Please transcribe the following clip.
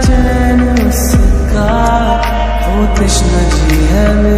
चैन उसका वो कृष्ण जी है मेरा